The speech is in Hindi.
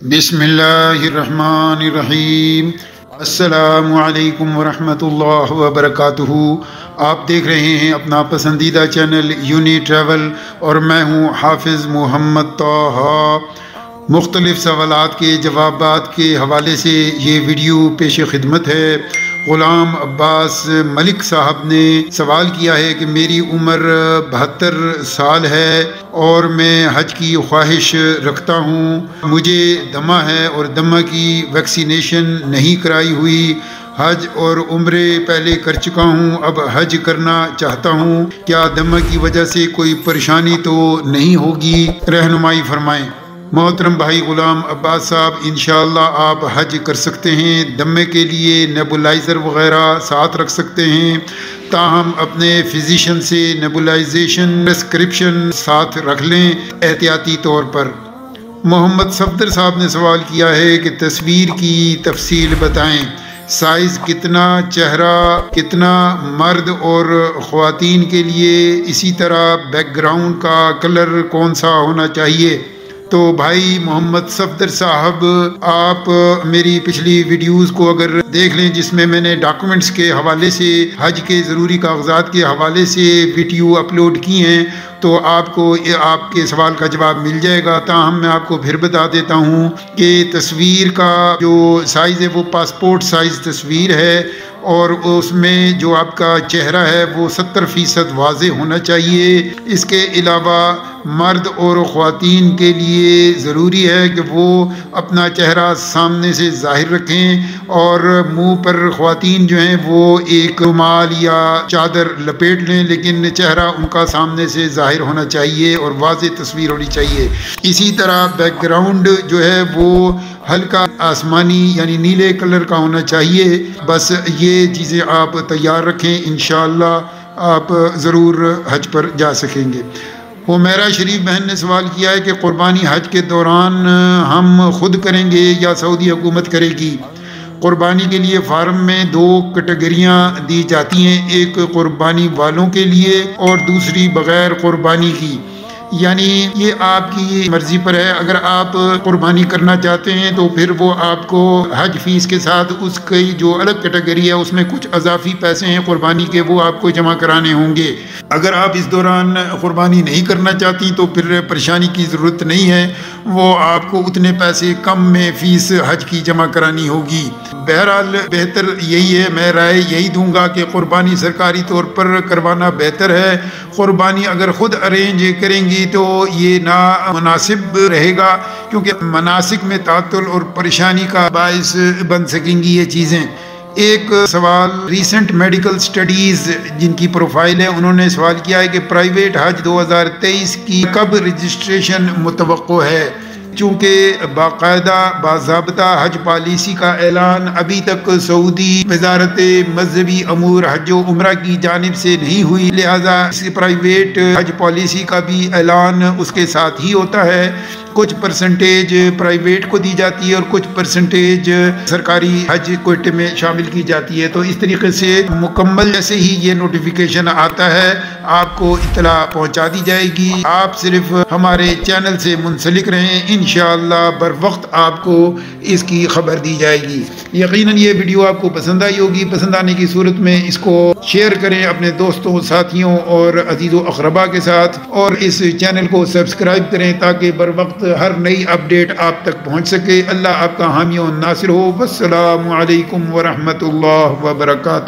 बिसमीम अल्लाम वरहमतुल्लाह वबरकातुहू। आप देख रहे हैं अपना पसंदीदा चैनल यूनी ट्रैवल और मैं हूँ हाफिज़ मोहम्मद तोहा। मुख्तलिफ़ सवालत के जवाब के हवाले से ये वीडियो पेश खिदमत है। ग़ुलाम अब्बास मलिक साहब ने सवाल किया है कि मेरी उम्र बहत्तर साल है और मैं हज की ख्वाहिश रखता हूँ। मुझे दमा है और दमा की वैक्सीनेशन नहीं कराई हुई। हज और उम्र पहले कर चुका हूँ, अब हज करना चाहता हूँ। क्या दमा की वजह से कोई परेशानी तो नहीं होगी? रहनुमाई फरमाएँ। मोहतरम भाई ग़ुलाम अब्बास साहब इन आप हज कर सकते हैं दमे के लिए नेबुलाइज़र वगैरह साथ रख सकते हैं, ताहम अपने फिजिशन से नेबुलाइजेशन, प्रेस्क्रिप्शन साथ रख लें एहतियाती तौर पर। मोहम्मद सफदर साहब ने सवाल किया है कि तस्वीर की तफसील बताएँ, साइज़ कितना, चेहरा कितना, मर्द और ख़वातीन के लिए इसी तरह बैकग्राउंड का कलर कौन सा होना चाहिए? तो भाई मोहम्मद सफदर साहब, आप मेरी पिछली वीडियोस को अगर देख लें, जिसमें मैंने डॉक्यूमेंट्स के हवाले से, हज के ज़रूरी कागजात के हवाले से वीडियो अपलोड की हैं तो आपको आपके सवाल का जवाब मिल जाएगा। ताहम मैं आपको फिर बता देता हूँ कि तस्वीर का जो साइज़ है, वो पासपोर्ट साइज़ तस्वीर है। और उसमें जो आपका चेहरा है वो सत्तर फ़ीसद वाज होना चाहिए। इसके अलावा मर्द और ख़वातीन के लिए ज़रूरी है कि वो अपना चेहरा सामने से ज़ाहिर रखें और मुँह पर ख़वातीन जो हैं वो एक रुमाल या चादर लपेट लें, लेकिन चेहरा उनका सामने से ज़ाहिर होना चाहिए और वाज तस्वीर होनी चाहिए। इसी तरह बैकग्राउंड जो है वो हल्का आसमानी यानी नीले कलर का होना चाहिए। बस ये चीज़ें आप तैयार रखें इन आप ज़रूर हज पर जा सकेंगे। मेरा शरीफ बहन ने सवाल किया है कि क़ुरबानी हज के दौरान हम खुद करेंगे या सऊदी हुकूमत करेगी? क़ुरबानी के लिए फार्म में दो कैटेगरियाँ दी जाती हैं, एक क़ुरबानी वालों के लिए और दूसरी बग़ैर क़ुरबानी की। यानी ये आपकी मर्ज़ी पर है। अगर आप कुर्बानी करना चाहते हैं तो फिर वो आपको हज फ़ीस के साथ उसकी जो अलग कैटेगरी है, उसमें कुछ अजाफी पैसे हैं कुर्बानी के, वो आपको जमा कराने होंगे। अगर आप इस दौरान कुर्बानी नहीं करना चाहती तो फिर परेशानी की ज़रूरत नहीं है। वो आपको उतने पैसे कम में फ़ीस हज की जमा करानी होगी। बहरहाल, बेहतर यही है, मैं राय यही दूँगा कि क़ुरबानी सरकारी तौर पर करवाना बेहतर है। क़ुरबानी अगर ख़ुद अरेंज करेंगी तो ये ना मुनासिब रहेगा, क्योंकि मनासिक में तातुल और परेशानी का बायस बन सकेंगी ये चीज़ें। एक सवाल रीसेंट मेडिकल स्टडीज़ जिनकी प्रोफ़ाइल है, उन्होंने सवाल किया है कि प्राइवेट हज 2023 की कब रजिस्ट्रेशन मुतव है? चूँकि बाकायदा बाबा हज पॉलिसी का ऐलान अभी तक सऊदी वजारत मजहबी अमूर हज उम्र की जानब से नहीं हुई, लिहाजा प्राइवेट हज पॉलिसी का भी ऐलान उसके साथ ही होता है। कुछ परसेंटेज प्राइवेट को दी जाती है और कुछ परसेंटेज सरकारी हज कोटे में शामिल की जाती है। तो इस तरीके से मुकम्मल जैसे ही ये नोटिफिकेशन आता है, आपको इतला पहुँचा दी जाएगी। आप सिर्फ़ हमारे चैनल से मुंसलिक रहें इन बर वक्त आपको इसकी खबर दी जाएगी। यकीनन ये वीडियो आपको पसंद आई होगी। पसंद आने की सूरत में इसको शेयर करें अपने दोस्तों, साथियों और अज़ीज़ अकरबा के साथ और इस चैनल को सब्सक्राइब करें ताकि बर वक्त हर नई अपडेट आप तक पहुँच सके। अल्लाह आपका हामी नासिर हो। वसलम वरहमल वर्का